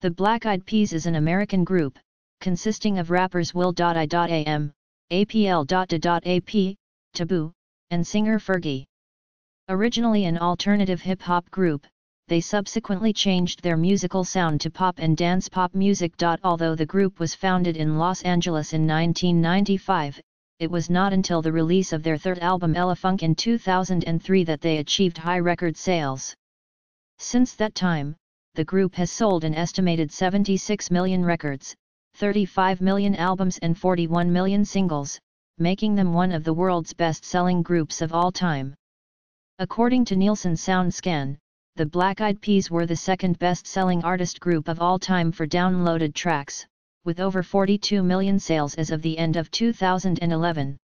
The Black Eyed Peas is an American group, consisting of rappers Will.i.am, APL.de.ap, Taboo, and singer Fergie. Originally an alternative hip-hop group, they subsequently changed their musical sound to pop and dance pop music. Although the group was founded in Los Angeles in 1995, it was not until the release of their third album Elephunk in 2003 that they achieved high record sales. Since that time, the group has sold an estimated 76 million records, 35 million albums and 41 million singles, making them one of the world's best-selling groups of all time. According to Nielsen SoundScan, the Black Eyed Peas were the second best-selling artist group of all time for downloaded tracks, with over 42 million sales as of the end of 2011.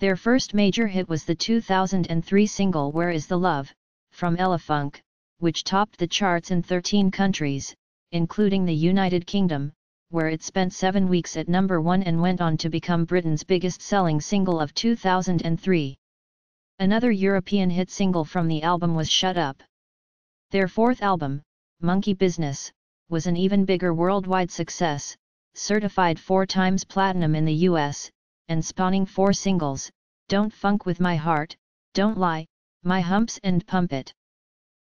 Their first major hit was the 2003 single Where Is the Love, from Elephunk, which topped the charts in 13 countries, including the United Kingdom, where it spent seven weeks at number one and went on to become Britain's biggest-selling single of 2003. Another European hit single from the album was Shut Up. Their fourth album, Monkey Business, was an even bigger worldwide success, certified four times platinum in the US, and spawning four singles, Don't Funk With My Heart, Don't Lie, My Humps and Pump It.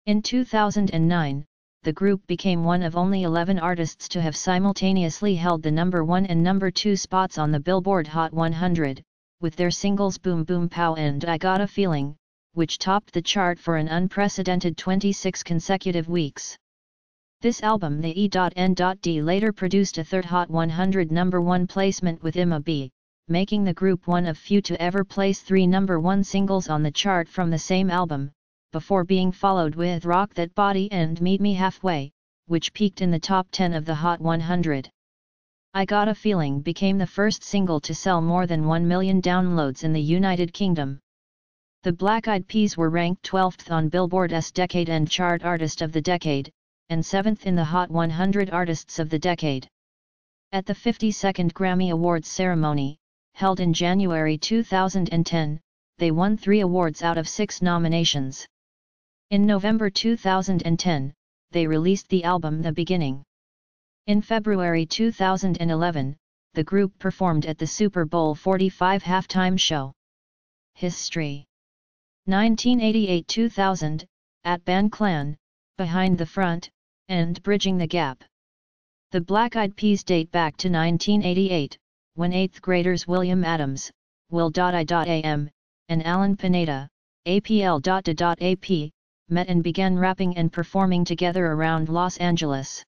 In 2009, the group became one of only 11 artists to have simultaneously held the number 1 and number 2 spots on the Billboard Hot 100, with their singles Boom Boom Pow and I Got a Feeling, which topped the chart for an unprecedented 26 consecutive weeks. This album the E.N.D later produced a third Hot 100 number 1 placement with Imma B, making the group one of few to ever place three number 1 singles on the chart from the same album, before being followed with Rock That Body and Meet Me Halfway, which peaked in the top 10 of the Hot 100. I Got a Feeling became the first single to sell more than 1 million downloads in the United Kingdom. The Black Eyed Peas were ranked 12th on Billboard's Decade and Chart Artist of the Decade, and 7th in the Hot 100 Artists of the Decade. At the 52nd Grammy Awards ceremony, held in January 2010, they won three awards out of six nominations. In November 2010, they released the album The Beginning. In February 2011, the group performed at the Super Bowl 45 halftime show. History 1988-2000, Atban Klann, Behind the Front, and Bridging the Gap. The Black Eyed Peas date back to 1988, when 8th graders William Adams, Will.i.am, and Alan Pineda, APL.de.ap, met and began rapping and performing together around Los Angeles.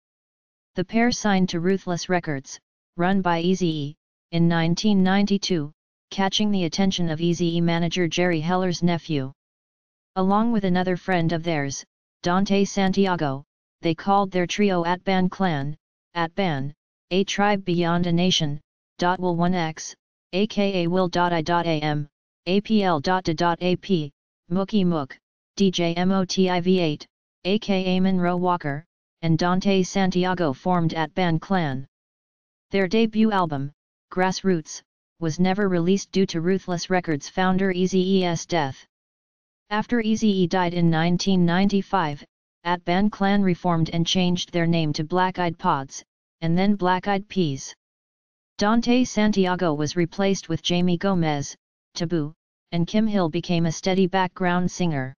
The pair signed to Ruthless Records, run by Eazy-E, in 1992, catching the attention of Eazy-E manager Jerry Heller's nephew. Along with another friend of theirs, Dante Santiago, they called their trio Atban Klann, Atban, A Tribe Beyond a Nation, dot Will 1X, aka Will.i.am, APL.de.ap, Mookie Mook, DJ MOTIV8, aka Monroe Walker, and Dante Santiago formed Atban Klann. Their debut album, Grassroots, was never released due to Ruthless Records founder Eazy-E's death. After Eazy-E died in 1995, Atban Klann reformed and changed their name to Black Eyed Pods, and then Black Eyed Peas. Dante Santiago was replaced with Jamie Gomez, Taboo, and Kim Hill became a steady background singer.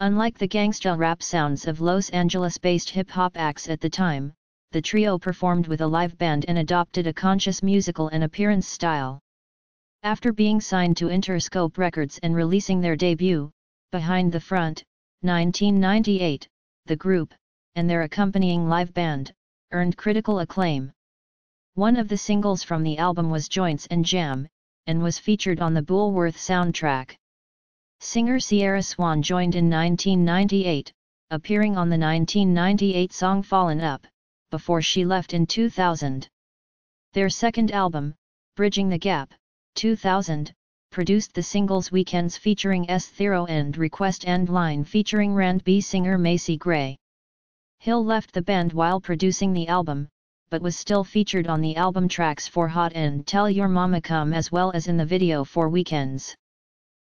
Unlike the gangsta rap sounds of Los Angeles-based hip-hop acts at the time, the trio performed with a live band and adopted a conscious musical and appearance style. After being signed to Interscope Records and releasing their debut, Behind the Front, 1998, the group, and their accompanying live band, earned critical acclaim. One of the singles from the album was Joints and Jam, and was featured on the Bulworth soundtrack. Singer Sierra Swan joined in 1998, appearing on the 1998 song Fallen Up, before she left in 2000. Their second album, Bridging the Gap, 2000, produced the singles Weekends featuring Esthero and Request and Line featuring R&B singer Macy Gray. Hill left the band while producing the album, but was still featured on the album tracks for Hot and Tell Your Mama Come as well as in the video for Weekends.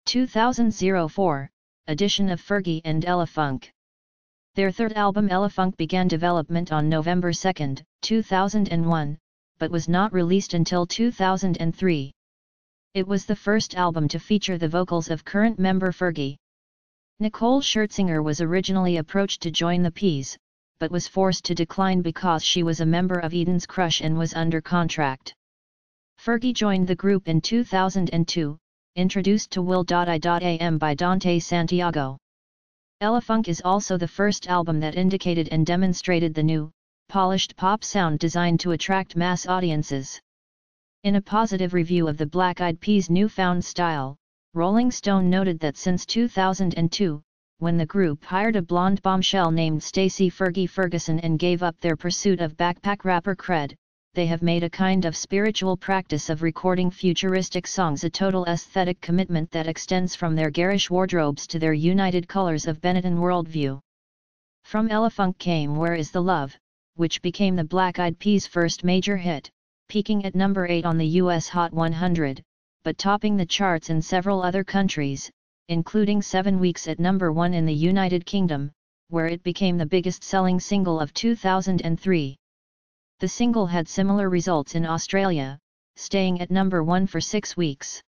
2004, edition of Fergie and Elephunk. Their third album Elephunk began development on November 2, 2001, but was not released until 2003. It was the first album to feature the vocals of current member Fergie. Nicole Scherzinger was originally approached to join the Peas, but was forced to decline because she was a member of Eden's Crush and was under contract. Fergie joined the group in 2002, introduced to Will.i.am by Dante Santiago. Elephunk is also the first album that indicated and demonstrated the new, polished pop sound designed to attract mass audiences. In a positive review of the Black Eyed Peas' newfound style, Rolling Stone noted that since 2002, when the group hired a blonde bombshell named Stacey Fergie Ferguson and gave up their pursuit of backpack rapper cred, they have made a kind of spiritual practice of recording futuristic songs a total aesthetic commitment that extends from their garish wardrobes to their united colors of Benetton worldview. From Elephunk came Where Is the Love, which became the Black Eyed Peas' first major hit, peaking at number 8 on the US Hot 100, but topping the charts in several other countries, including seven weeks at number 1 in the United Kingdom, where it became the biggest selling single of 2003. The single had similar results in Australia, staying at number 1 for six weeks.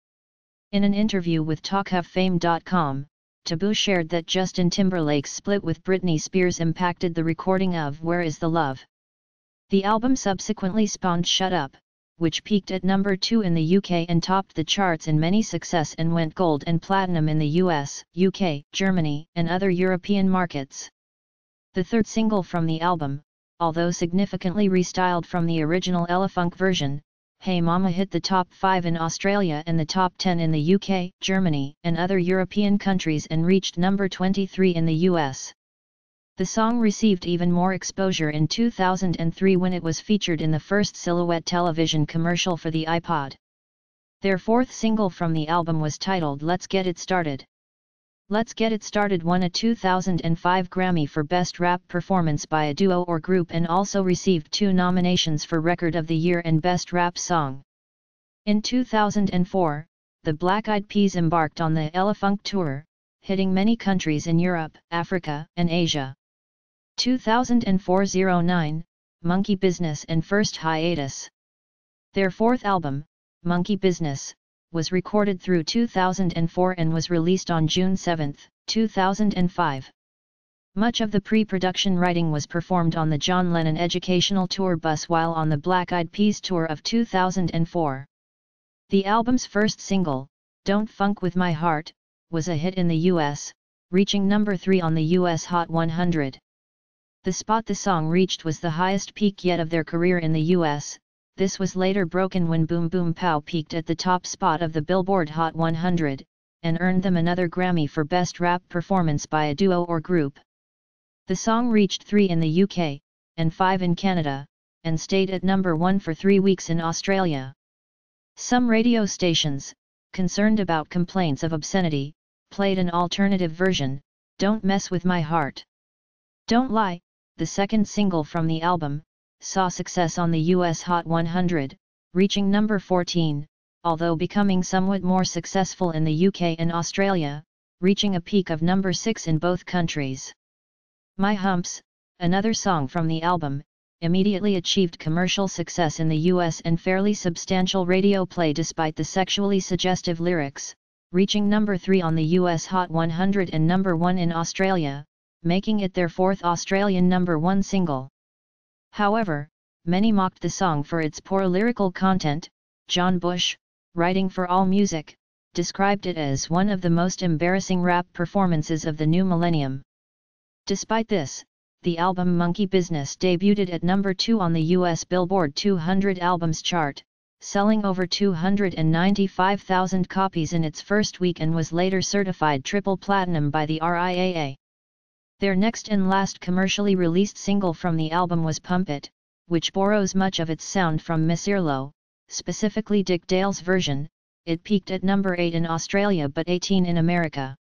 In an interview with TalkOfFame.com, Taboo shared that Justin Timberlake's split with Britney Spears impacted the recording of Where Is the Love. The album subsequently spawned Shut Up, which peaked at number 2 in the UK and topped the charts in many success and went gold and platinum in the US, UK, Germany, and other European markets. The third single from the album, although significantly restyled from the original Elephunk version, Hey Mama hit the top 5 in Australia and the top 10 in the UK, Germany, and other European countries and reached number 23 in the US. The song received even more exposure in 2003 when it was featured in the first Silhouette television commercial for the iPod. Their fourth single from the album was titled Let's Get It Started. Let's Get It Started won a 2005 Grammy for Best Rap Performance by a Duo or Group and also received two nominations for Record of the Year and Best Rap Song. In 2004, the Black Eyed Peas embarked on the Elephunk Tour, hitting many countries in Europe, Africa, and Asia. 2004-09, Monkey Business and First Hiatus. Their fourth album, Monkey Business, was recorded through 2004 and was released on June 7, 2005. Much of the pre-production writing was performed on the John Lennon Educational Tour bus while on the Black Eyed Peas tour of 2004. The album's first single, Don't Funk With My Heart, was a hit in the US, reaching number 3 on the US Hot 100. The spot the song reached was the highest peak yet of their career in the US, this was later broken when Boom Boom Pow peaked at the top spot of the Billboard Hot 100, and earned them another Grammy for Best Rap Performance by a Duo or Group. The song reached 3 in the UK, and 5 in Canada, and stayed at number 1 for 3 weeks in Australia. Some radio stations, concerned about complaints of obscenity, played an alternative version, Don't Mess With My Heart. Don't Lie, the second single from the album, saw success on the US Hot 100, reaching number 14, although becoming somewhat more successful in the UK and Australia, reaching a peak of number 6 in both countries. My Humps, another song from the album, immediately achieved commercial success in the US and fairly substantial radio play despite the sexually suggestive lyrics, reaching number 3 on the US Hot 100 and number 1 in Australia, making it their fourth Australian number 1 single. However, many mocked the song for its poor lyrical content. John Bush, writing for AllMusic, described it as one of the most embarrassing rap performances of the new millennium. Despite this, the album Monkey Business debuted at number 2 on the US Billboard 200 Albums chart, selling over 295,000 copies in its first week and was later certified triple platinum by the RIAA. Their next and last commercially released single from the album was Pump It, which borrows much of its sound from Misirlou, specifically Dick Dale's version, it peaked at number 8 in Australia but 18 in America.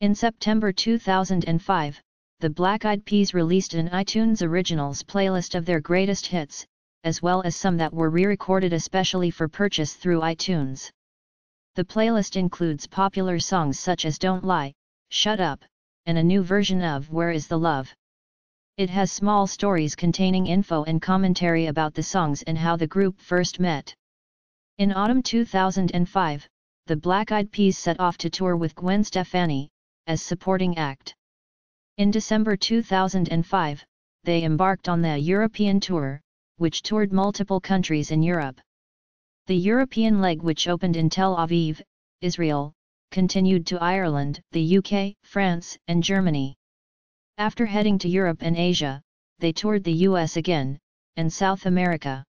In September 2005, the Black Eyed Peas released an iTunes Originals playlist of their greatest hits, as well as some that were re-recorded especially for purchase through iTunes. The playlist includes popular songs such as Don't Lie, Shut Up, and a new version of Where is the Love. It has small stories containing info and commentary about the songs and how the group first met. In autumn 2005, the Black Eyed Peas set off to tour with Gwen Stefani, as supporting act. In December 2005, they embarked on the European tour, which toured multiple countries in Europe. The European leg which opened in Tel Aviv, Israel, continued to Ireland, the UK, France, and Germany. After heading to Europe and Asia, they toured the US again, and South America.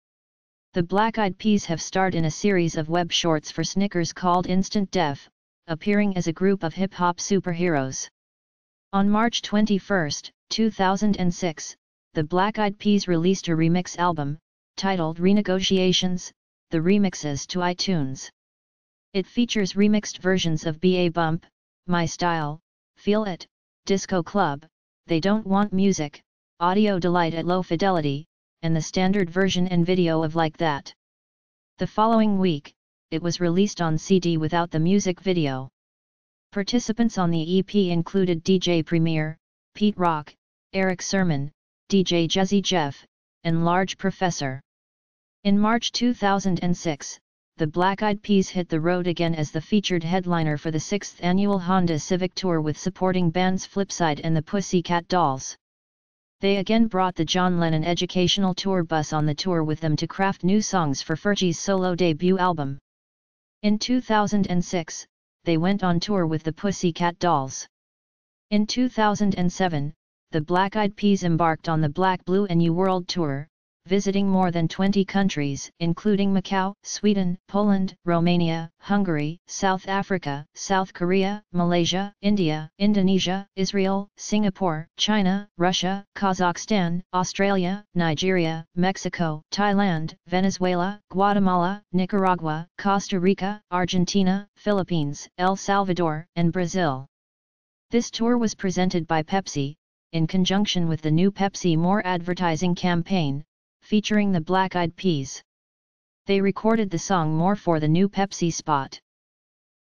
The Black Eyed Peas have starred in a series of web shorts for Snickers called Instant Def, appearing as a group of hip-hop superheroes. On March 21, 2006, the Black Eyed Peas released a remix album, titled Renegotiations, the remixes to iTunes. It features remixed versions of BA Bump, My Style, Feel It, Disco Club, They Don't Want Music, Audio Delight at Low Fidelity, and the standard version and video of Like That. The following week, it was released on CD without the music video. Participants on the EP included DJ Premier, Pete Rock, Erick Sermon, DJ Jazzy Jeff, and Large Professor. In March 2006, the Black Eyed Peas hit the road again as the featured headliner for the 6th annual Honda Civic Tour with supporting bands Flipside and the Pussycat Dolls. They again brought the John Lennon Educational Tour bus on the tour with them to craft new songs for Fergie's solo debut album. In 2006, they went on tour with the Pussycat Dolls. In 2007, the Black Eyed Peas embarked on the Black Blue and You World Tour, visiting more than 20 countries including Macau, Sweden, Poland, Romania, Hungary, South Africa, South Korea, Malaysia, India, Indonesia, Israel, Singapore, China, Russia, Kazakhstan, Australia, Nigeria, Mexico, Thailand, Venezuela, Guatemala, Nicaragua, Costa Rica, Argentina, Philippines, El Salvador, and Brazil. This tour was presented by Pepsi, in conjunction with the new Pepsi More advertising campaign, featuring the Black Eyed Peas. They recorded the song More for the new Pepsi spot.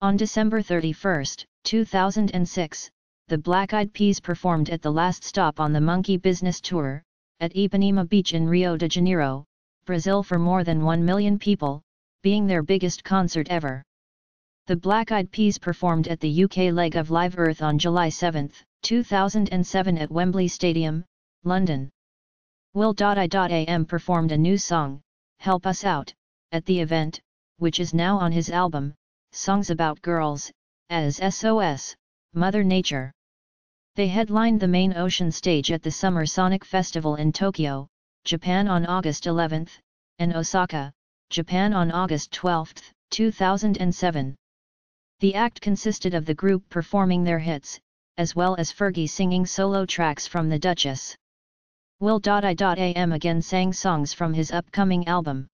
On December 31, 2006, the Black Eyed Peas performed at the last stop on the Monkey Business Tour, at Ipanema Beach in Rio de Janeiro, Brazil for more than 1 million people, being their biggest concert ever. The Black Eyed Peas performed at the UK leg of Live Earth on July 7, 2007 at Wembley Stadium, London. Will.i.am performed a new song, Help Us Out, at the event, which is now on his album, Songs About Girls, as SOS, Mother Nature. They headlined the main ocean stage at the Summer Sonic Festival in Tokyo, Japan on August 11, and Osaka, Japan on August 12, 2007. The act consisted of the group performing their hits, as well as Fergie singing solo tracks from The Duchess. Will.i.am again sang songs from his upcoming album.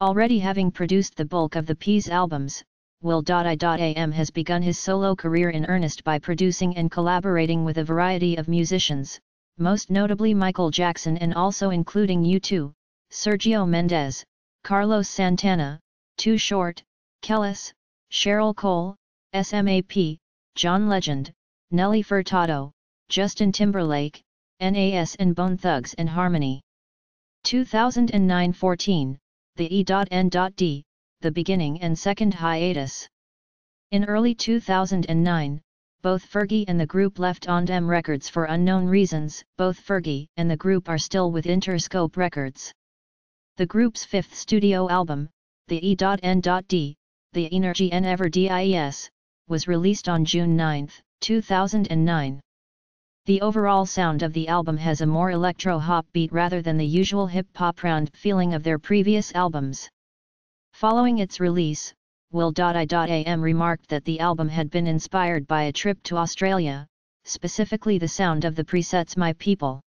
Already having produced the bulk of the Peas albums, Will.i.am has begun his solo career in earnest by producing and collaborating with a variety of musicians, most notably Michael Jackson and also including U2, Sergio Mendes, Carlos Santana, Too Short, Kelis, Cheryl Cole, SMAP, John Legend, Nelly Furtado, Justin Timberlake, NAS and Bone Thugs and Harmony. 2009-14, the E.N.D, the beginning and second hiatus. In early 2009, both Fergie and the group left A&M Records for unknown reasons, both Fergie and the group are still with Interscope Records. The group's fifth studio album, the E.N.D, The Energy and Ever DIES, was released on June 9, 2009. The overall sound of the album has a more electro-hop beat rather than the usual hip-hop round feeling of their previous albums. Following its release, Will.i.am remarked that the album had been inspired by a trip to Australia, specifically the sound of the presets My People.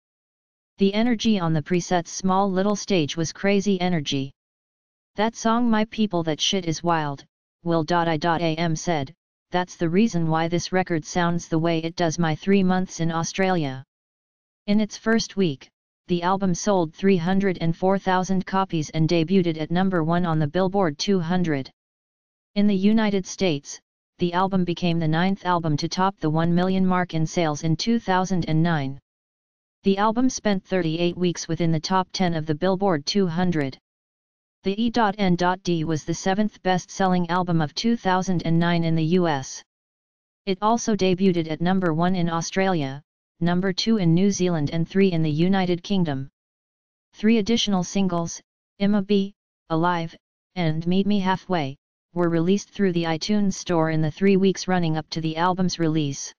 The energy on the preset's small little stage was crazy energy. That song My People That Shit Is Wild, Will.i.am said, that's the reason why this record sounds the way it does my three months in Australia. In its first week, the album sold 304,000 copies and debuted at number 1 on the Billboard 200. In the United States, the album became the ninth album to top the 1 million mark in sales in 2009. The album spent 38 weeks within the top 10 of the Billboard 200. The E.N.D was the seventh best-selling album of 2009 in the US. It also debuted at number 1 in Australia, number 2 in New Zealand and 3 in the United Kingdom. Three additional singles, Imma B, Alive, and Meet Me Halfway, were released through the iTunes Store in the three weeks running up to the album's release.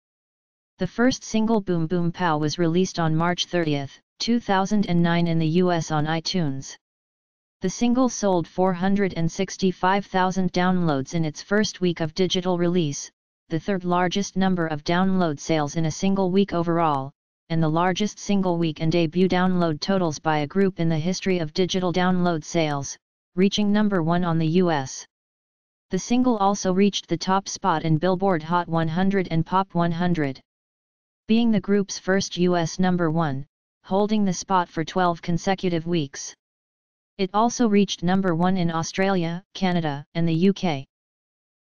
The first single Boom Boom Pow was released on March 30, 2009 in the US on iTunes. The single sold 465,000 downloads in its first week of digital release, the third largest number of download sales in a single week overall, and the largest single week and debut download totals by a group in the history of digital download sales, reaching number one on the US. The single also reached the top spot in Billboard Hot 100 and Pop 100. Being the group's first US number one, holding the spot for 12 consecutive weeks. It also reached number 1 in Australia, Canada, and the UK.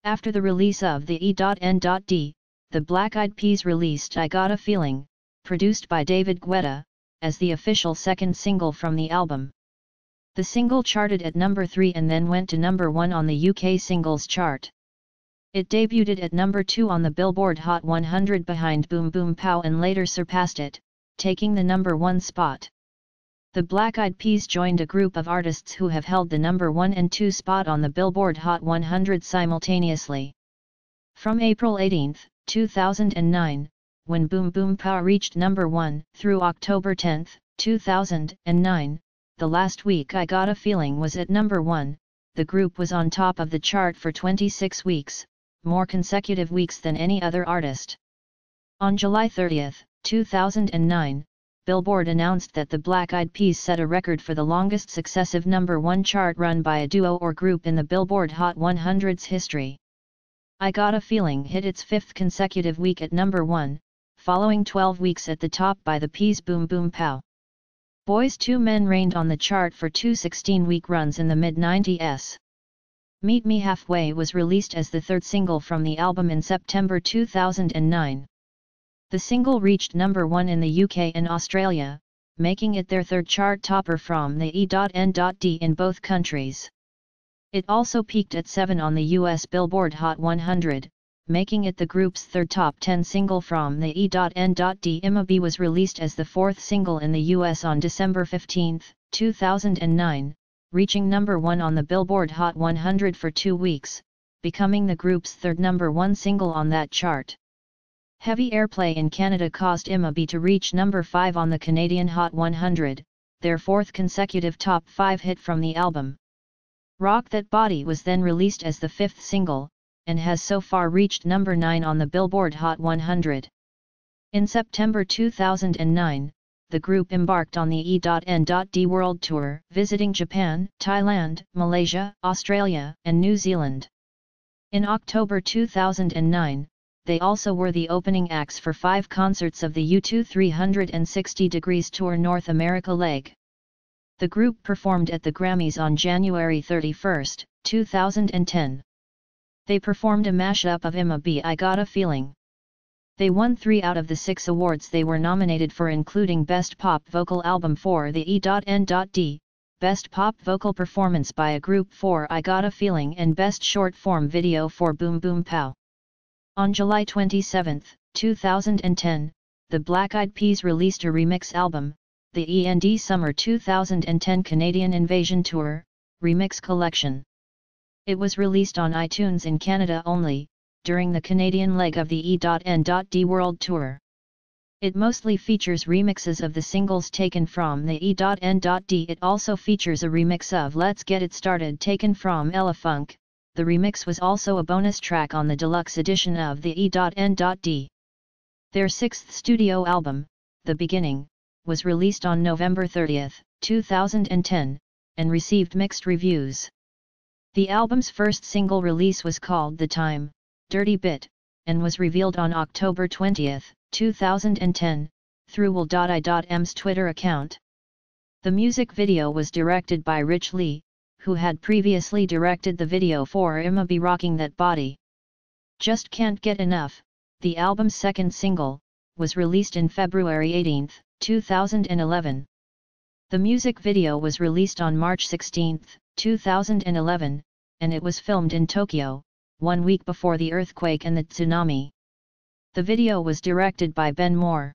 After the release of the E.N.D, the Black Eyed Peas released I Got a Feeling, produced by David Guetta, as the official second single from the album. The single charted at number 3 and then went to number 1 on the UK singles chart. It debuted at number 2 on the Billboard Hot 100 behind Boom Boom Pow and later surpassed it, taking the number 1 spot. The Black Eyed Peas joined a group of artists who have held the number 1 and 2 spot on the Billboard Hot 100 simultaneously. From April 18, 2009, when Boom Boom Pow reached number 1, through October 10, 2009, the last week I Got a Feeling was at number 1, the group was on top of the chart for 26 weeks, more consecutive weeks than any other artist. On July 30, 2009, Billboard announced that the Black Eyed Peas set a record for the longest successive number one chart run by a duo or group in the Billboard Hot 100's history. I Got a Feeling hit its fifth consecutive week at number one, following 12 weeks at the top by the Peas Boom Boom Pow. Boyz II Men reigned on the chart for two 16-week runs in the mid-90s. Meet Me Halfway was released as the third single from the album in September 2009. The single reached number 1 in the UK and Australia, making it their third chart topper from the E.N.D in both countries. It also peaked at 7 on the US Billboard Hot 100, making it the group's third top 10 single from the E.N.D. Imma B was released as the fourth single in the US on December 15, 2009, reaching number 1 on the Billboard Hot 100 for two weeks, becoming the group's third number 1 single on that chart. Heavy airplay in Canada caused Imma to reach number 5 on the Canadian Hot 100, their fourth consecutive top 5 hit from the album. Rock That Body was then released as the fifth single, and has so far reached number 9 on the Billboard Hot 100. In September 2009, the group embarked on the E.N.D World Tour, visiting Japan, Thailand, Malaysia, Australia, and New Zealand. In October 2009, they also were the opening acts for five concerts of the U2 360 Degrees Tour North America leg. The group performed at the Grammys on January 31, 2010. They performed a mashup of Imma B I Got a Feeling. They won three out of the six awards they were nominated for including Best Pop Vocal Album for the E.N.D, Best Pop Vocal Performance by a Group for I Got a Feeling and Best Short Form Video for Boom Boom Pow. On July 27, 2010, the Black Eyed Peas released a remix album, the END Summer 2010 Canadian Invasion Tour, Remix Collection. It was released on iTunes in Canada only, during the Canadian leg of the E.N.D World Tour. It mostly features remixes of the singles taken from the E.N.D. It also features a remix of Let's Get It Started taken from Elephunk, the remix was also a bonus track on the deluxe edition of the E.N.D. Their sixth studio album, The Beginning, was released on November 30, 2010, and received mixed reviews. The album's first single release was called The Time, Dirty Bit, and was revealed on October 20, 2010, through will.i.am's Twitter account. The music video was directed by Rich Lee, who had previously directed the video for Imma B Rocking That Body. Just Can't Get Enough, the album's second single, was released in February 18, 2011. The music video was released on March 16, 2011, and it was filmed in Tokyo, one week before the earthquake and the tsunami. The video was directed by Ben Mor.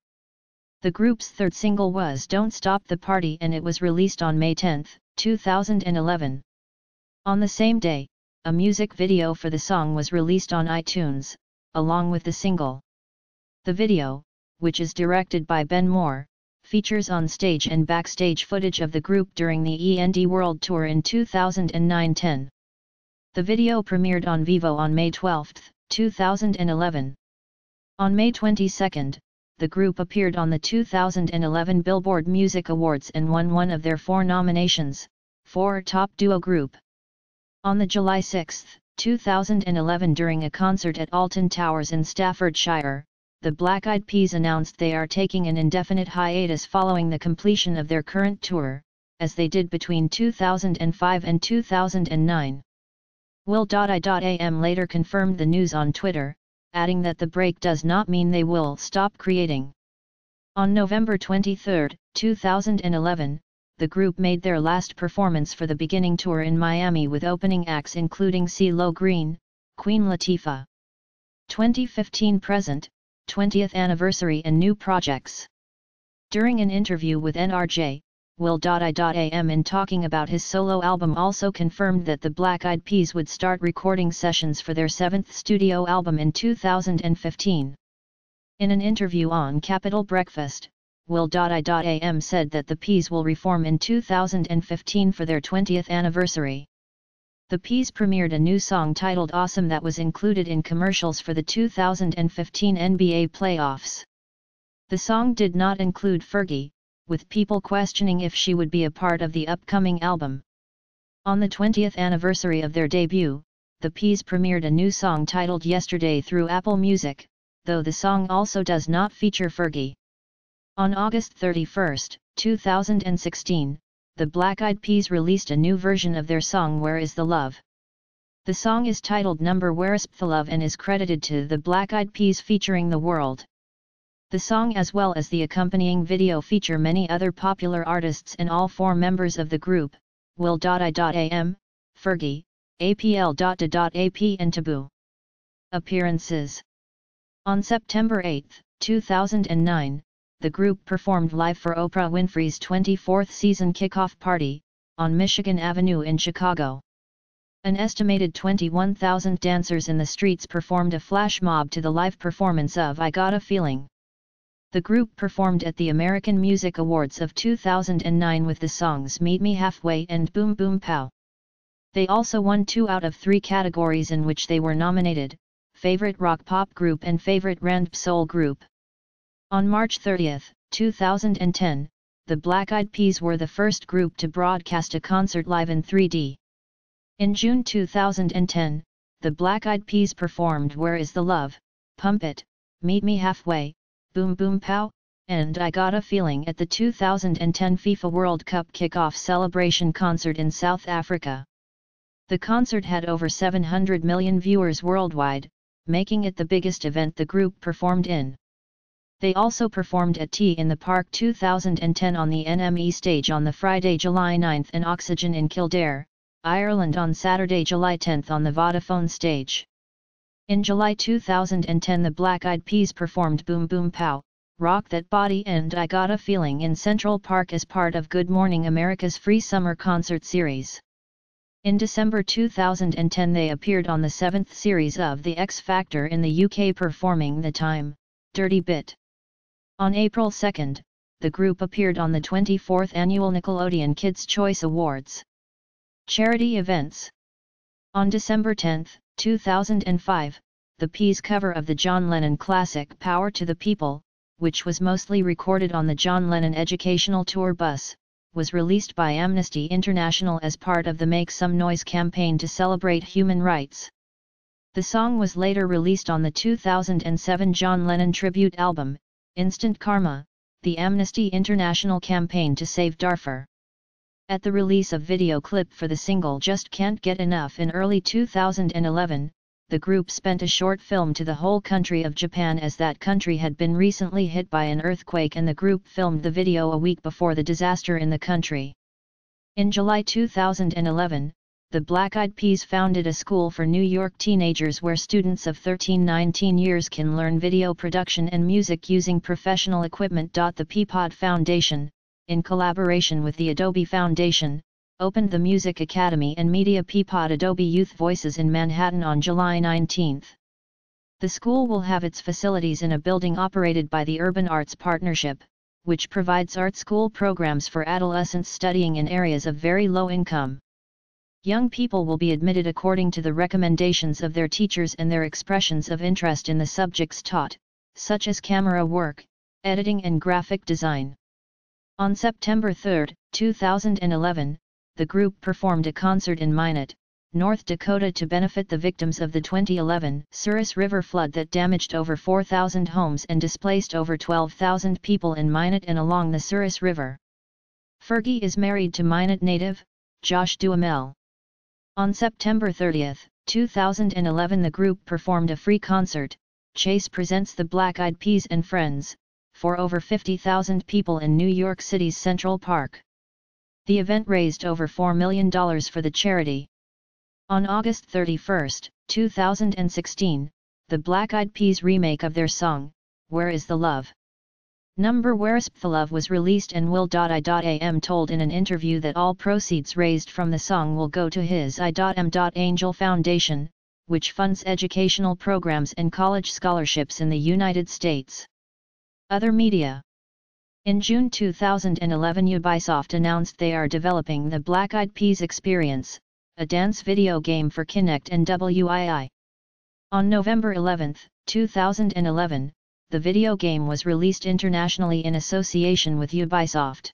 The group's third single was Don't Stop the Party and it was released on May 10, 2011. On the same day, a music video for the song was released on iTunes, along with the single. The video, which is directed by Ben Mor, features on stage and backstage footage of the group during the END World Tour in 2009-10. The video premiered on Vevo on May 12, 2011. On May 22, the group appeared on the 2011 Billboard Music Awards and won one of their four nominations, for Top Duo Group. On the July 6, 2011 during a concert at Alton Towers in Staffordshire, the Black Eyed Peas announced they are taking an indefinite hiatus following the completion of their current tour, as they did between 2005 and 2009. Will.i.am later confirmed the news on Twitter, adding that the break does not mean they will stop creating. On November 23, 2011, the group made their last performance for the beginning tour in Miami with opening acts including CeeLo Green, Queen Latifah. 2015 present, 20th anniversary and new projects. During an interview with NRJ, Will.i.am in talking about his solo album also confirmed that the Black Eyed Peas would start recording sessions for their seventh studio album in 2015. In an interview on Capital Breakfast, Will.i.am said that the Peas will reform in 2015 for their 20th anniversary. The Peas premiered a new song titled Awesome that was included in commercials for the 2015 NBA playoffs. The song did not include Fergie, with people questioning if she would be a part of the upcoming album. On the 20th anniversary of their debut, the Peas premiered a new song titled Yesterday through Apple Music, though the song also does not feature Fergie. On August 31, 2016, the Black Eyed Peas released a new version of their song Where Is the Love? The song is titled Number Where's the Love and is credited to the Black Eyed Peas featuring The World. The song as well as the accompanying video feature many other popular artists and all four members of the group, Will.i.am, Fergie, APL.de.ap and Taboo. Appearances On September 8, 2009, the group performed live for Oprah Winfrey's 24th season kickoff party, on Michigan Avenue in Chicago. An estimated 21,000 dancers in the streets performed a flash mob to the live performance of I Got a Feeling. The group performed at the American Music Awards of 2009 with the songs Meet Me Halfway and Boom Boom Pow. They also won two out of three categories in which they were nominated, Favorite Rock Pop Group and Favorite R&B Soul Group. On March 30, 2010, the Black Eyed Peas were the first group to broadcast a concert live in 3D. In June 2010, the Black Eyed Peas performed Where Is the Love, Pump It, Meet Me Halfway, Boom Boom Pow, and I Got a Feeling at the 2010 FIFA World Cup kickoff celebration concert in South Africa. The concert had over 700 million viewers worldwide, making it the biggest event the group performed in. They also performed at T in the Park 2010 on the NME stage on the Friday, July 9 and Oxegen in Kildare, Ireland on Saturday, July 10 on the Vodafone stage. In July 2010 the Black Eyed Peas performed Boom Boom Pow, Rock That Body and I Got a Feeling in Central Park as part of Good Morning America's free summer concert series. In December 2010 they appeared on the seventh series of The X Factor in the UK performing The Time, Dirty Bit. On April 2, the group appeared on the 24th annual Nickelodeon Kids' Choice Awards. Charity Events On December 10, 2005, the Peas cover of the John Lennon classic Power to the People, which was mostly recorded on the John Lennon Educational Tour bus, was released by Amnesty International as part of the Make Some Noise campaign to celebrate human rights. The song was later released on the 2007 John Lennon tribute album, Instant Karma, the Amnesty International campaign to save Darfur. At the release of video clip for the single Just Can't Get Enough in early 2011, the group spent a short film to the whole country of Japan as that country had been recently hit by an earthquake and the group filmed the video a week before the disaster in the country. In July 2011, the Black Eyed Peas founded a school for New York teenagers where students of 13-19 years can learn video production and music using professional equipment. The Peapod Foundation, in collaboration with the Adobe Foundation, opened the Music Academy and Media Peapod Adobe Youth Voices in Manhattan on July 19. The school will have its facilities in a building operated by the Urban Arts Partnership, which provides art school programs for adolescents studying in areas of very low income. Young people will be admitted according to the recommendations of their teachers and their expressions of interest in the subjects taught, such as camera work, editing and graphic design. On September 3, 2011, the group performed a concert in Minot, North Dakota to benefit the victims of the 2011 Souris River flood that damaged over 4,000 homes and displaced over 12,000 people in Minot and along the Souris River. Fergie is married to Minot native, Josh Duhamel. On September 30, 2011 the group performed a free concert, Chase Presents the Black Eyed Peas and Friends, for over 50,000 people in New York City's Central Park. The event raised over $4 million for the charity. On August 31, 2016, the Black Eyed Peas remake of their song, Where Is the Love? Number Where's the Love was released and Will.i.am told in an interview that all proceeds raised from the song will go to his I.M. Angel Foundation, which funds educational programs and college scholarships in the United States. Other media in June 2011 Ubisoft announced they are developing the Black Eyed Peas Experience, a dance video game for Kinect and Wii. On November 11, 2011, the video game was released internationally in association with Ubisoft.